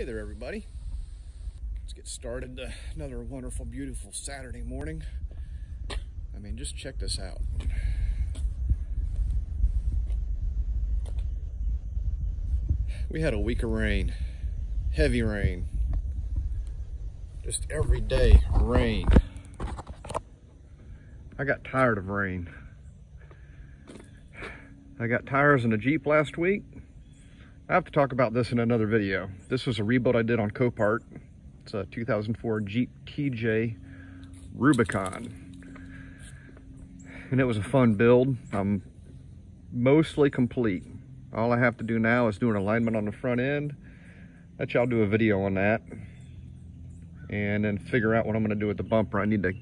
Hey there, everybody. Let's get started. Uh, another wonderful, beautiful Saturday morning. I mean, just check this out. We had a week of rain, heavy rain, just every day rain. I got tired of rain. I got tires in a Jeep last week. I have to talk about this in another video. This was a rebuild I did on Copart. It's a 2004 Jeep TJ Rubicon. And it was a fun build. I'm mostly complete. All I have to do now is do an alignment on the front end. Let y'all do a video on that. And then figure out what I'm gonna do with the bumper. I need to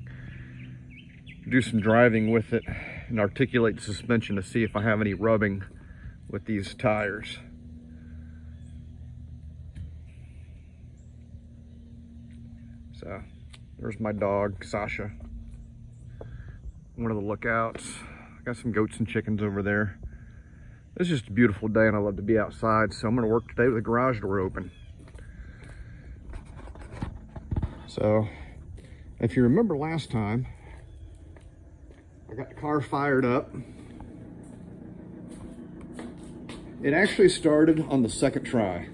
do some driving with it and articulate the suspension to see if I have any rubbing with these tires. So there's my dog, Sasha. One of the lookouts. I got some goats and chickens over there. It's just a beautiful day and I love to be outside. So I'm gonna work today with the garage door open. So if you remember last time, I got the car fired up. It actually started on the second try.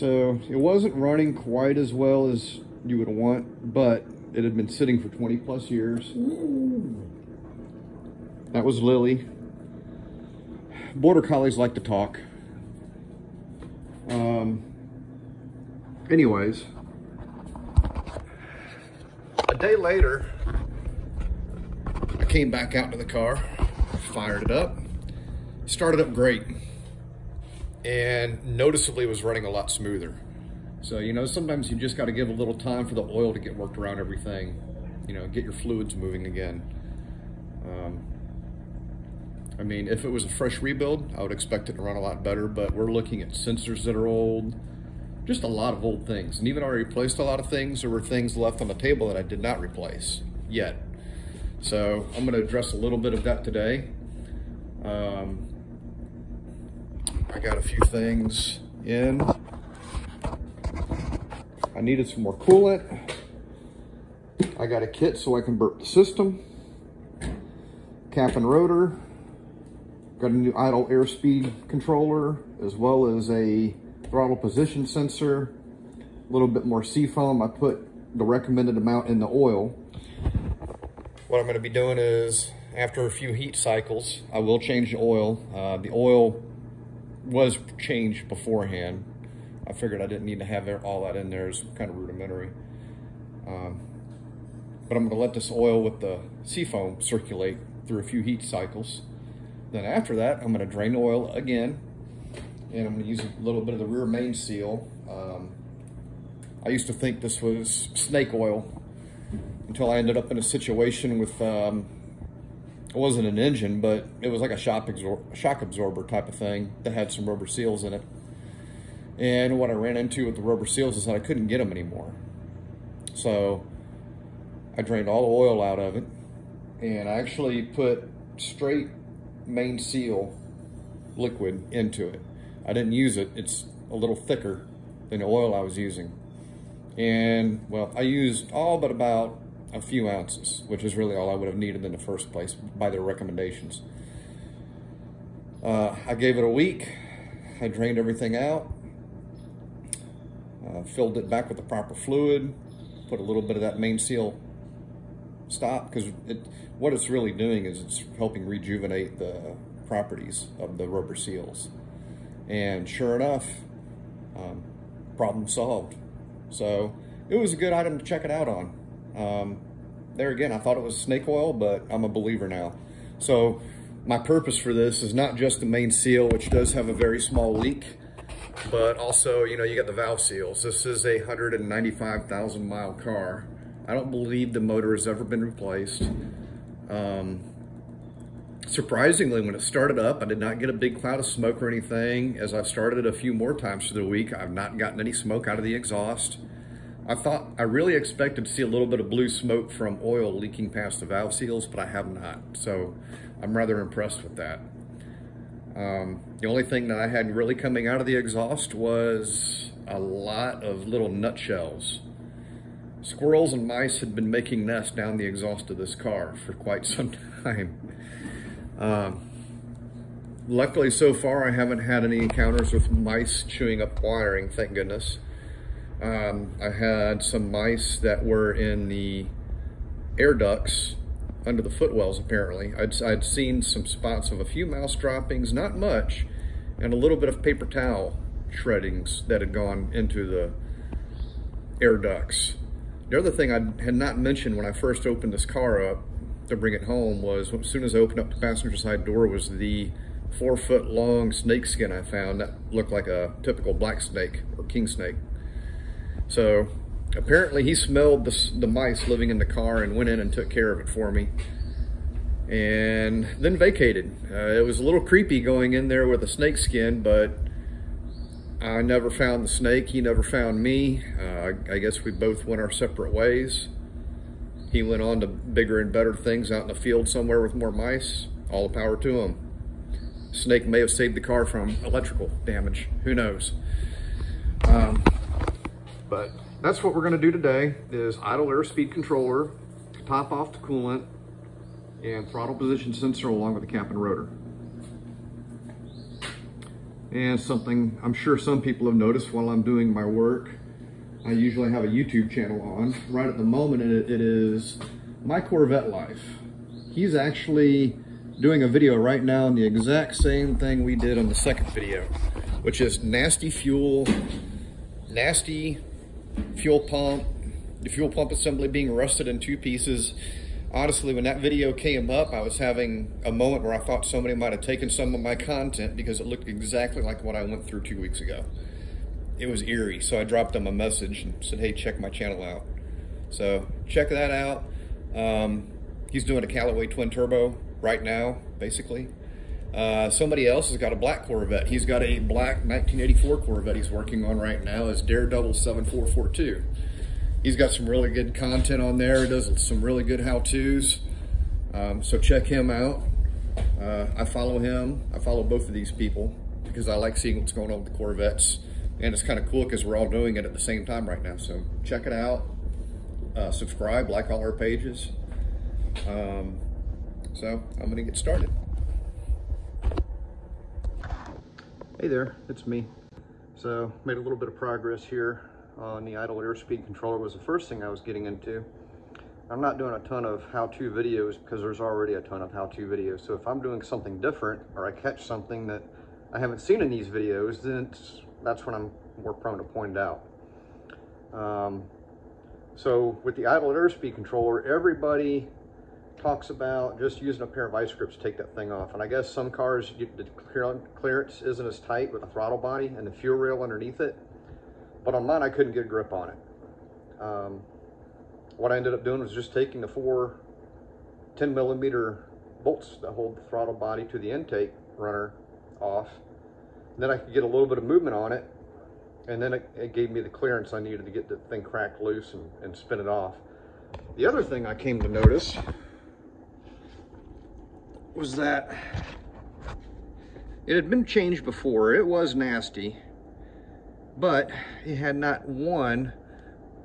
So it wasn't running quite as well as you would want, but it had been sitting for 20 plus years. That was Lily. Border Collies like to talk. Um, anyways, a day later, I came back out to the car, fired it up, started up great, and noticeably was running a lot smoother. So, you know, sometimes you just got to give a little time for the oil to get worked around everything, you know, get your fluids moving again. Um, I mean, if it was a fresh rebuild, I would expect it to run a lot better, but we're looking at sensors that are old, just a lot of old things. And even though I replaced a lot of things, there were things left on the table that I did not replace yet. So I'm gonna address a little bit of that today. Um, I got a few things in. I needed some more coolant. I got a kit so I can burp the system. Cap and rotor. Got a new idle airspeed controller, as well as a throttle position sensor. A little bit more seafoam. I put the recommended amount in the oil. What I'm gonna be doing is, after a few heat cycles, I will change the oil. Uh, the oil was changed beforehand. I figured I didn't need to have all that in there. It's kind of rudimentary. Um, but I'm gonna let this oil with the seafoam circulate through a few heat cycles. Then after that, I'm gonna drain the oil again, and I'm gonna use a little bit of the rear main seal. Um, I used to think this was snake oil until I ended up in a situation with, um, it wasn't an engine, but it was like a shock, absor shock absorber type of thing that had some rubber seals in it. And what I ran into with the rubber seals is that I couldn't get them anymore. So I drained all the oil out of it and I actually put straight main seal liquid into it. I didn't use it. It's a little thicker than the oil I was using. And well, I used all but about a few ounces, which is really all I would have needed in the first place by their recommendations. Uh, I gave it a week. I drained everything out, uh, filled it back with the proper fluid, put a little bit of that main seal stop because it, what it's really doing is it's helping rejuvenate the properties of the rubber seals. And sure enough, um, problem solved. So it was a good item to check it out on. Um, there again, I thought it was snake oil, but I'm a believer now. So my purpose for this is not just the main seal, which does have a very small leak, but also, you know, you got the valve seals. This is a 195,000 mile car. I don't believe the motor has ever been replaced. Um, surprisingly, when it started up, I did not get a big cloud of smoke or anything. As I've started it a few more times through the week, I've not gotten any smoke out of the exhaust. I thought, I really expected to see a little bit of blue smoke from oil leaking past the valve seals, but I have not. So I'm rather impressed with that. Um, the only thing that I had really coming out of the exhaust was a lot of little nutshells. Squirrels and mice had been making nests down the exhaust of this car for quite some time. Um, luckily, so far, I haven't had any encounters with mice chewing up wiring, thank goodness. Um, I had some mice that were in the air ducts under the footwells, apparently. I'd, I'd seen some spots of a few mouse droppings, not much, and a little bit of paper towel shreddings that had gone into the air ducts. The other thing I had not mentioned when I first opened this car up to bring it home was as soon as I opened up the passenger side door was the four foot long snake skin I found that looked like a typical black snake or king snake. So apparently he smelled the, the mice living in the car and went in and took care of it for me and then vacated. Uh, it was a little creepy going in there with a snake skin, but I never found the snake. He never found me. Uh, I, guess we both went our separate ways. He went on to bigger and better things out in the field somewhere with more mice. All the power to him. Snake may have saved the car from electrical damage. Who knows? Um, but that's what we're going to do today is idle airspeed controller, top off the coolant, and throttle position sensor along with the cap and rotor. And something I'm sure some people have noticed while I'm doing my work, I usually have a YouTube channel on. Right at the moment it, it is My Corvette Life. He's actually doing a video right now on the exact same thing we did on the second video, which is nasty fuel, nasty fuel pump, the fuel pump assembly being rusted in two pieces. Honestly, when that video came up, I was having a moment where I thought somebody might have taken some of my content because it looked exactly like what I went through two weeks ago. It was eerie, so I dropped them a message and said, hey, check my channel out. So check that out. Um, he's doing a Callaway twin turbo right now, basically. Uh, somebody else has got a black Corvette. He's got a black 1984 Corvette he's working on right now. It's Daredevil 7442. He's got some really good content on there. He does some really good how-tos. Um, so check him out. Uh, I follow him. I follow both of these people because I like seeing what's going on with the Corvettes. And it's kind of cool because we're all doing it at the same time right now. So check it out. Uh, subscribe, like all our pages. Um, so I'm going to get started. Hey there, it's me. So made a little bit of progress here on the idle airspeed controller was the first thing I was getting into. I'm not doing a ton of how-to videos because there's already a ton of how-to videos. So if I'm doing something different or I catch something that I haven't seen in these videos, then that's when I'm more prone to point it out. Um, so with the idle airspeed controller, everybody talks about just using a pair of vice grips to take that thing off. And I guess some cars, you, the clearance isn't as tight with the throttle body and the fuel rail underneath it. But on mine, I couldn't get a grip on it. Um, what I ended up doing was just taking the four 10 millimeter bolts that hold the throttle body to the intake runner off. And then I could get a little bit of movement on it. And then it, it gave me the clearance I needed to get the thing cracked loose and, and spin it off. The other thing I came to notice was that it had been changed before. It was nasty, but it had not one.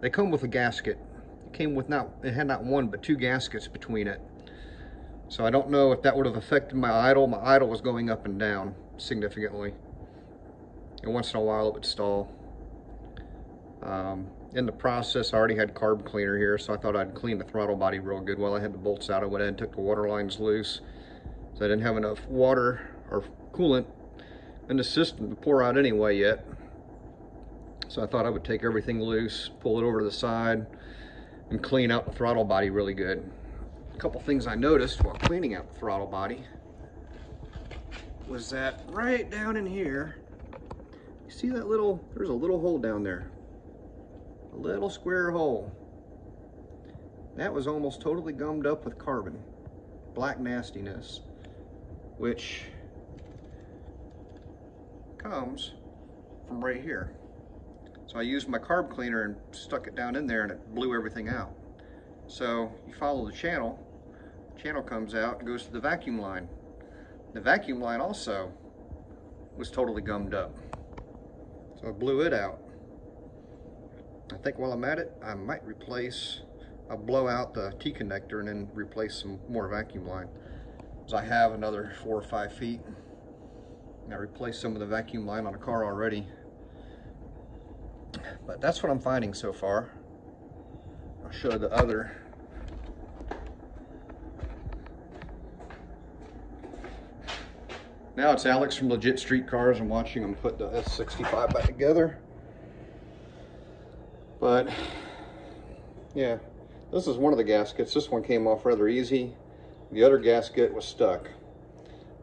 They come with a gasket. It came with not, it had not one, but two gaskets between it. So I don't know if that would have affected my idle. My idle was going up and down significantly. And once in a while it would stall. Um, in the process, I already had carb cleaner here, so I thought I'd clean the throttle body real good. While I had the bolts out, I went ahead and took the water lines loose. So I didn't have enough water or coolant in the system to pour out anyway yet. So I thought I would take everything loose, pull it over to the side, and clean out the throttle body really good. A couple things I noticed while cleaning out the throttle body was that right down in here, you see that little, there's a little hole down there. A little square hole. That was almost totally gummed up with carbon. Black nastiness which comes from right here. So I used my carb cleaner and stuck it down in there and it blew everything out. So you follow the channel, channel comes out and goes to the vacuum line. The vacuum line also was totally gummed up. So I blew it out. I think while I'm at it, I might replace, I'll blow out the T-connector and then replace some more vacuum line. Because I have another four or five feet. I replaced some of the vacuum line on a car already. But that's what I'm finding so far. I'll show the other. Now it's Alex from Legit Street Cars. I'm watching him put the S65 back together. But yeah, this is one of the gaskets. This one came off rather easy. The other gasket was stuck.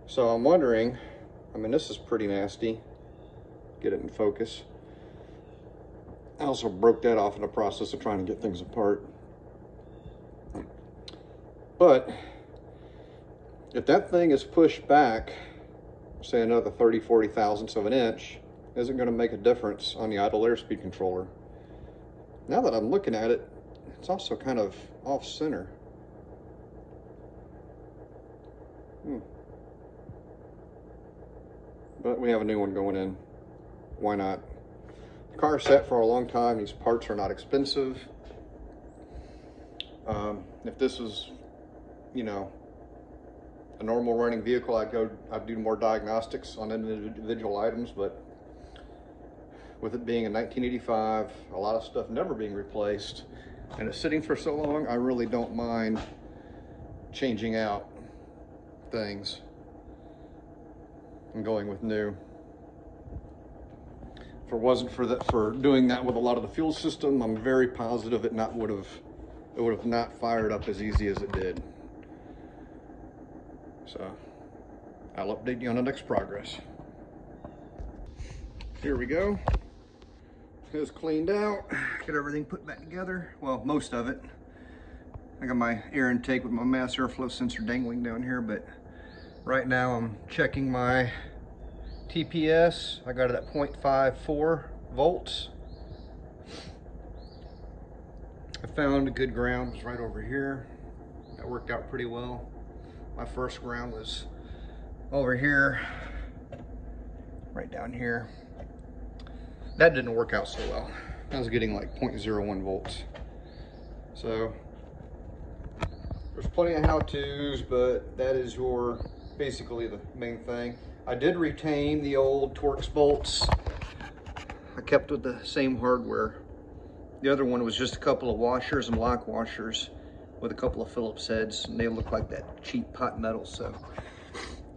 So I'm wondering, I mean, this is pretty nasty. Get it in focus. I also broke that off in the process of trying to get things apart. But if that thing is pushed back, say another 30, 40 thousandths of an inch, isn't going to make a difference on the idle airspeed controller. Now that I'm looking at it, it's also kind of off center. Hmm. But we have a new one going in. Why not? The car set for a long time. These parts are not expensive. Um, if this was, you know, a normal running vehicle, I'd go, I'd do more diagnostics on individual items, but with it being a 1985, a lot of stuff never being replaced, and it's sitting for so long, I really don't mind changing out things and going with new. If it wasn't for that, for doing that with a lot of the fuel system, I'm very positive it not would have, it would have not fired up as easy as it did. So I'll update you on the next progress. Here we go is cleaned out. Get everything put back together. Well, most of it. I got my air intake with my mass airflow sensor dangling down here, but right now I'm checking my TPS. I got it at 0.54 volts. I found a good ground, right over here. That worked out pretty well. My first ground was over here, right down here. That didn't work out so well. I was getting like 0.01 volts. So there's plenty of how-tos, but that is your basically the main thing. I did retain the old Torx bolts. I kept with the same hardware. The other one was just a couple of washers and lock washers with a couple of Phillips heads, and they look like that cheap pot metal, so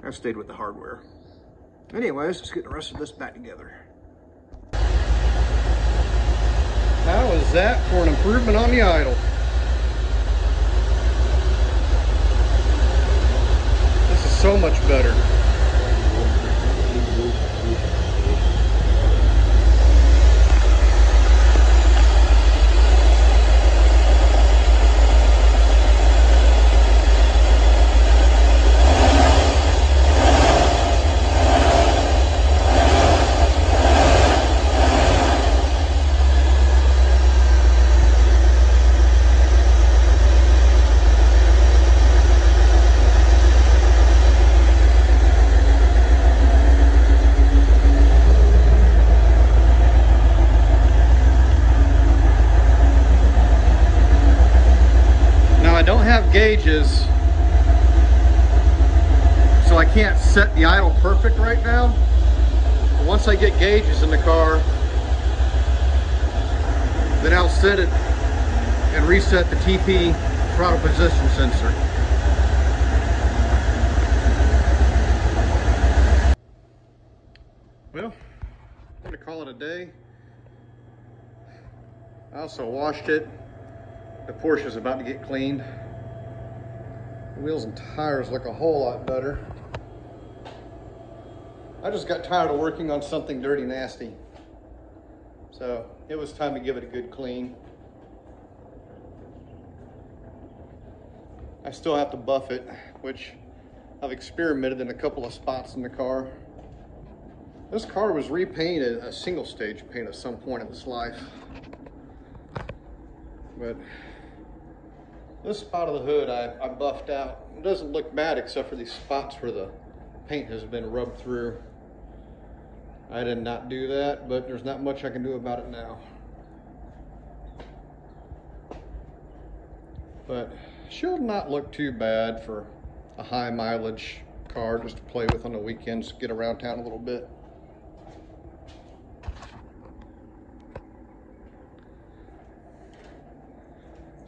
I stayed with the hardware. Anyways, let's get the rest of this back together. How is that for an improvement on the idle? This is so much better. gauges. So I can't set the idle perfect right now. Once I get gauges in the car, then I'll set it and reset the TP throttle position sensor. Well, I'm gonna call it a day. I also washed it. The Porsche is about to get cleaned. The wheels and tires look a whole lot better. I just got tired of working on something dirty nasty. So it was time to give it a good clean. I still have to buff it, which I've experimented in a couple of spots in the car. This car was repainted a single stage paint at some point in its life. But this spot of the hood I, I buffed out. It doesn't look bad except for these spots where the paint has been rubbed through. I did not do that, but there's not much I can do about it now. But should not look too bad for a high mileage car just to play with on the weekends, get around town a little bit.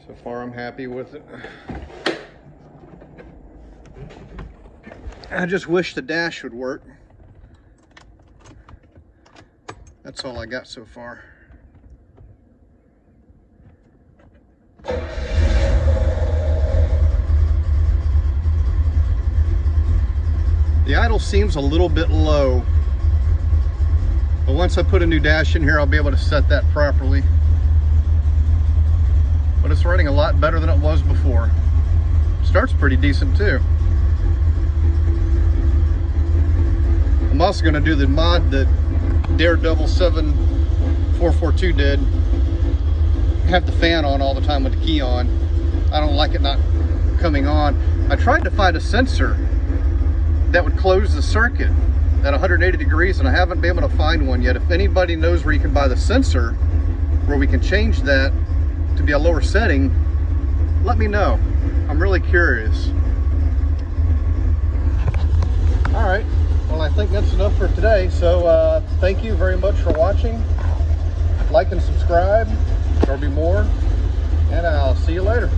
So far I'm happy with it. I just wish the dash would work. That's all I got so far. The idle seems a little bit low. But once I put a new dash in here, I'll be able to set that properly. But it's running a lot better than it was before. Starts pretty decent too. I'm also gonna do the mod that Daredevil 7442 did. Have the fan on all the time with the key on. I don't like it not coming on. I tried to find a sensor that would close the circuit at 180 degrees and I haven't been able to find one yet. If anybody knows where you can buy the sensor where we can change that to be a lower setting, let me know. I'm really curious. All right, well I think that's enough for today. So uh, thank you very much for watching. Like and subscribe, there'll be more, and I'll see you later.